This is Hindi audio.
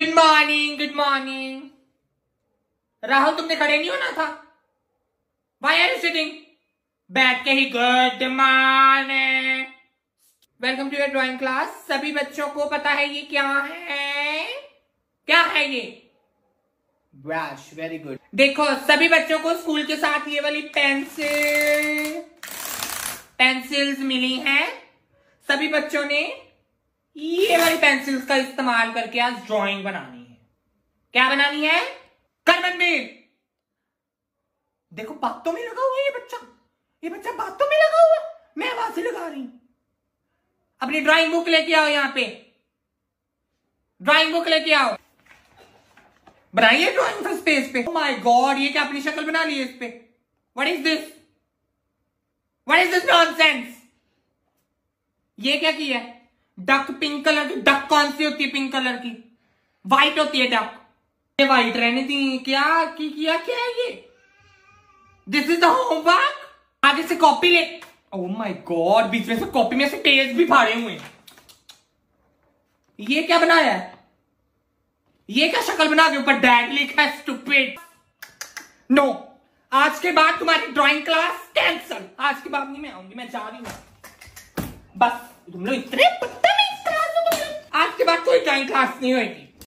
Good morning good morning Rahul तुमने खड़े नहीं होना था? वाई आर यू सिटिंग बैठ के ही good morning welcome to your drawing class सभी बच्चों को पता है ये क्या है? क्या है ये? ब्रश वेरी गुड देखो सभी बच्चों को स्कूल के साथ ये वाली पेंसिल पेंसिल्स मिली हैं। सभी बच्चों ने ये वाली पेंसिल्स का इस्तेमाल करके आज ड्राइंग बनानी है। क्या बनानी है? करमनवीर देखो, बातों में लगा हुआ है ये बच्चा। ये बच्चा बातों में लगा हुआ मैं वहाँ से लगा रही हूँ। अपनी ड्राइंग बुक लेके आओ यहाँ पे। ड्राइंग बुक लेके आओ। बनाइए ड्राइंग फ़र्स्ट पेज पे। माय गॉड ये क्या अपनी शक्ल बना ली है इस पे? What is this what is this nonsense ये क्या किया है? डक पिंक कलर की डक कौन सी होती है पिंक कलर की? व्हाइट होती है डक ये व्हाइट रहने दी, क्या, की, किया, क्या है ये? दिस इज़ द होमवर्क आगे से कॉपी ले. ओ माय गॉड बीच में से कॉपी में से पेज भी फाड़े हुए ये क्या बनाया है? ये क्या शक्ल बना के ऊपर डैड लिखा है स्टूपिड नो आज के बाद तुम्हारी ड्राइंग क्लास कैंसल आज के बाद नहीं, मैं आऊँगी, मैं जा रही हूँ. बस, तुम लोग इतने बदतमीज क्लास हो तुम लोग आज के बाद कोई टाइम क्लास नहीं होगी